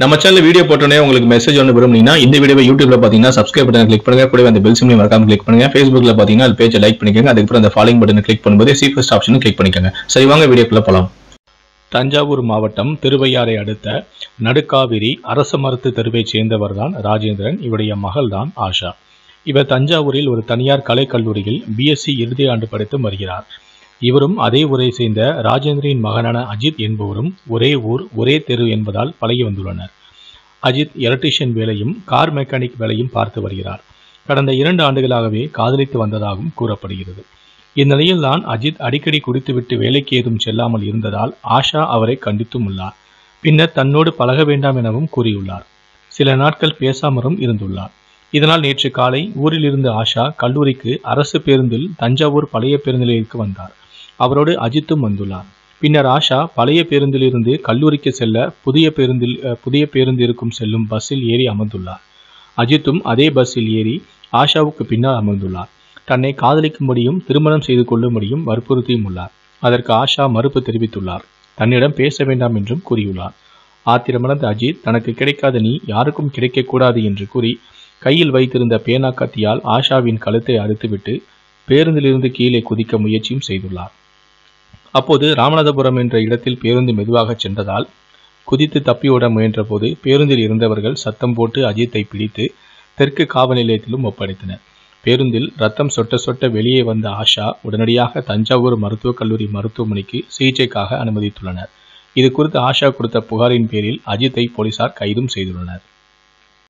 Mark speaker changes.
Speaker 1: நம்ம channel video போட்டோன்னே உங்களுக்கு மெசேஜ் ஒன்று விரும்புனீங்கன்னா இந்த வீடியோ யூடியூப்ல பார்த்தீங்கன்னா சப்ஸ்கிரைப் பட்டன் கிளிக் பண்ணுங்க. கூட அந்த பெல் சிம்லையும் மறக்காம கிளிக் பண்ணுங்க. ஃபேஸ்புக்ல பார்த்தீங்கன்னா அது பேஜை லைக் பண்ணிக்கோங்க. அதுக்கப்புறம் அந்த ஃபாலோயிங் பட்டனை கிளிக் பண்ணும்போது சி ஃபர்ஸ்ட் ஆப்ஷனும் கிளிக் பண்ணிக்கோங்க. சரி வாங்க வீடியோக்குள்ள போலாம். தஞ்சாவூர் மாவட்டம் திருவையாறை அடுத்த நடுக்காவிரி அரச மருத்து தெருவைச் சேர்ந்தவர்தான் ராஜேந்திரன். இவருடைய மகள்தான் ஆஷா. இவர் தஞ்சாவூரில் ஒரு தனியார் கலைக்கல்லூரியில் பிஎஸ்சி இறுதி ஆண்டு படித்து வருகிறார். இவரும் அதே ஊரை சேர்ந்த ராஜேந்திரின் மகனான அஜித் என்பவரும் ஒரே ஊர் ஒரே தெரு என்பதால் பழகி வந்துள்ளனர். அஜித் எலக்ட்ரீஷியன் வேலையும் கார் மெக்கானிக் வேலையும் பார்த்து வருகிறார். கடந்த இரண்டு ஆண்டுகளாகவே காதலித்து வந்ததாகவும் கூறப்படுகிறது. இந்நிலையில் தான் அஜித் அடிக்கடி குடித்துவிட்டு வேலைக்கு ஏதும் செல்லாமல் இருந்ததால் ஆஷா அவரை கண்டித்தும் உள்ளார். பின்னர் தன்னோடு பழக வேண்டாம் எனவும் கூறியுள்ளார். சில நாட்கள் பேசாமலும் இருந்துள்ளார். இதனால் நேற்று காலை ஊரில் இருந்த ஆஷா கல்லூரிக்கு அரசு பேருந்தில் தஞ்சாவூர் பழைய பேருந்து நிலையத்திற்கு வந்தார். அவரோடு அஜித்தும் வந்துள்ளார். பின்னர் ஆஷா பழைய பேருந்திலிருந்து கல்லூரிக்கு செல்ல புதிய பேருந்தில் புதிய பேருந்து இருக்கும் செல்லும் பஸ்ஸில் ஏறி அமர்ந்துள்ளார். அஜித்தும் அதே பஸ்ஸில் ஏறி ஆஷாவுக்கு பின்னால் அமர்ந்துள்ளார். தன்னை காதலிக்கும்படியும் திருமணம் செய்து கொள்ளும்படியும் வற்புறுத்தியும் உள்ளார். அதற்கு ஆஷா மறுப்பு தெரிவித்துள்ளார். தன்னிடம் பேச வேண்டாம் என்றும் கூறியுள்ளார். ஆத்திரமடைந்த அஜித் தனக்கு கிடைக்காத நீ யாருக்கும் கிடைக்கக்கூடாது என்று கூறி கையில் வைத்திருந்த பேனா கத்தியால் ஆஷாவின் கழுத்தை அறுத்துவிட்டு பேருந்திலிருந்து கீழே குதிக்க முயற்சியும் செய்துள்ளார். அப்போது ராமநாதபுரம் என்ற இடத்தில் பேருந்து மெதுவாக சென்றதால் குதித்து தப்பியோட முயன்றபோது பேருந்தில் இருந்தவர்கள் சத்தம் போட்டு அஜித்தை பிடித்து தெற்கு காவல் நிலையத்திலும் ஒப்படைத்தனர். பேருந்தில் ரத்தம் சொட்ட சொட்ட வெளியே வந்த ஆஷா உடனடியாக தஞ்சாவூர் மருத்துவக் கல்லூரி மருத்துவமனைக்கு சிகிச்சைக்காக அனுமதித்துள்ளனர். இது குறித்து ஆஷா கொடுத்த புகாரின் பேரில் அஜித்தை போலீசார் கைதும் செய்துள்ளனர்.